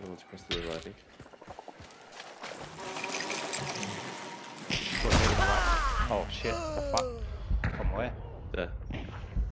No one's across the river, I think. Oh shit, the fuck? From where? There.